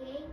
Okay.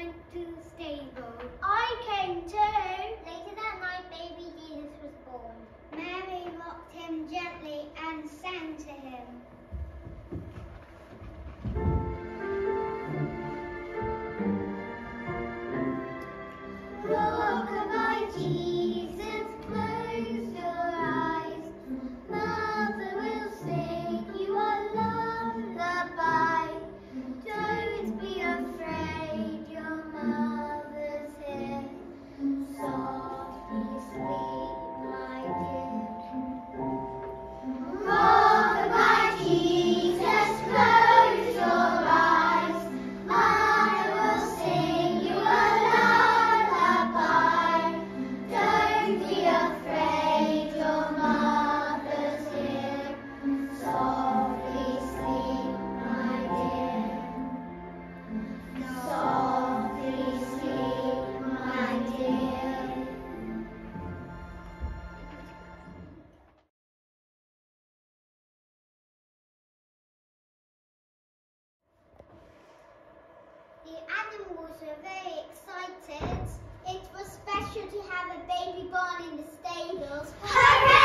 went to the stable. I came too. Later that night, baby Jesus was born. Mary rocked him gently and sang to him. In the stables. Hooray!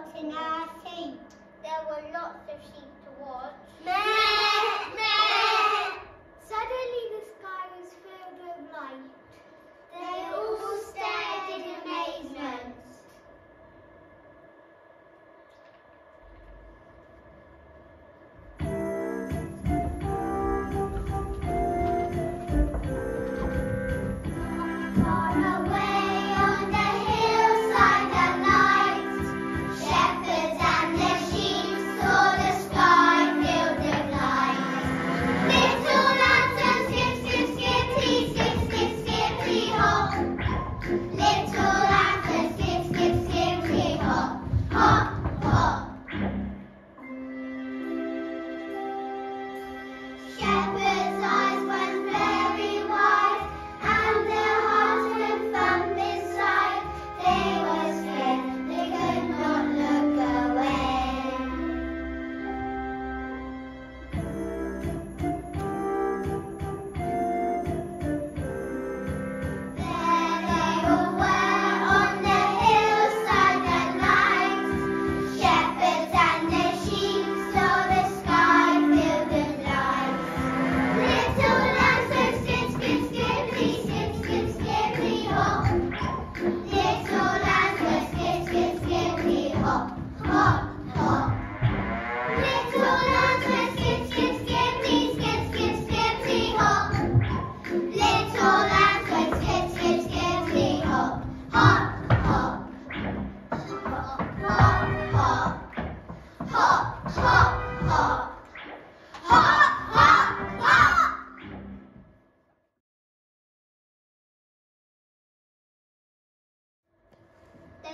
watching our sheep. There were lots of sheep to watch. May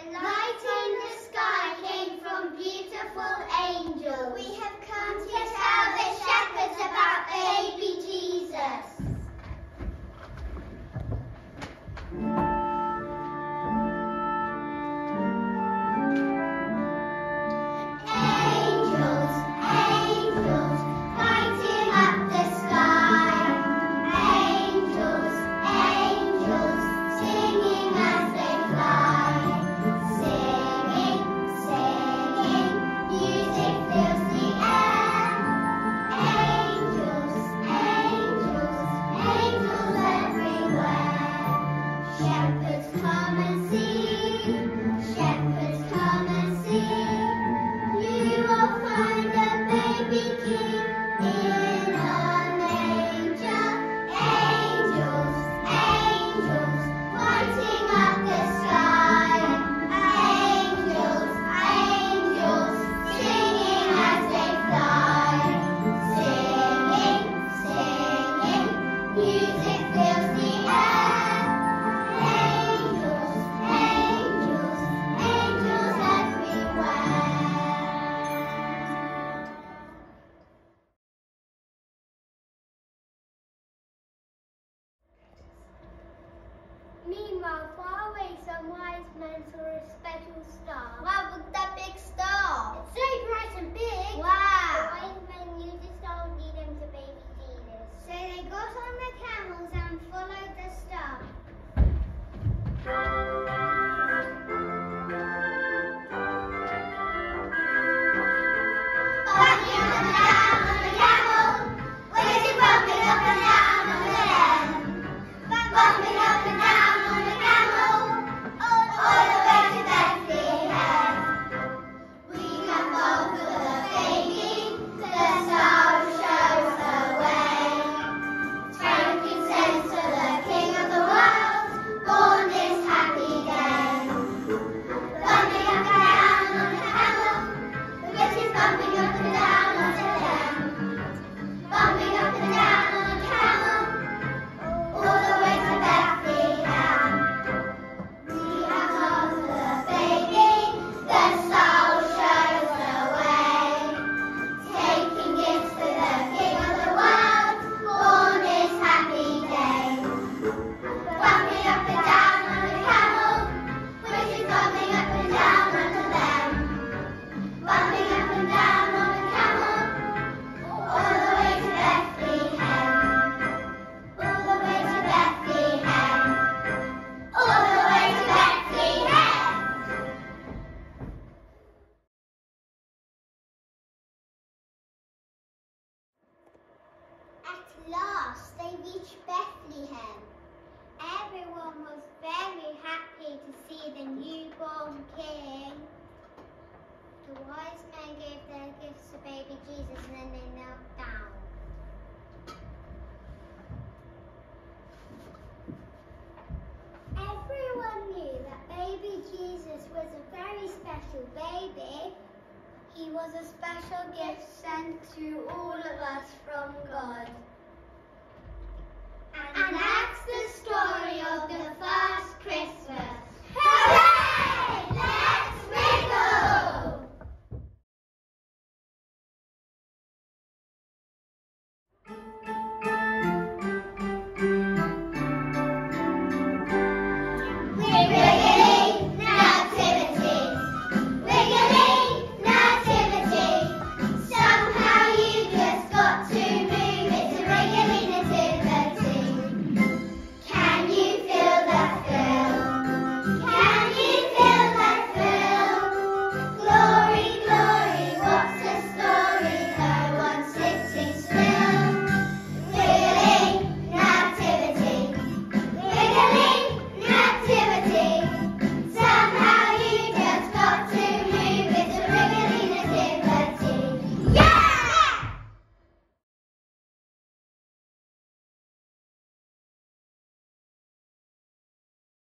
Lord. Men saw a special star. Wow, look at that big star. It's so bright and big. Wow. The wise men used the star to lead them to baby Jesus. So they got on the camels and followed the star. and gave their gifts to baby Jesus, and then they knelt down. Everyone knew that baby Jesus was a very special baby. He was a special gift sent to all of us from God. And, and that's the story of the first Christmas.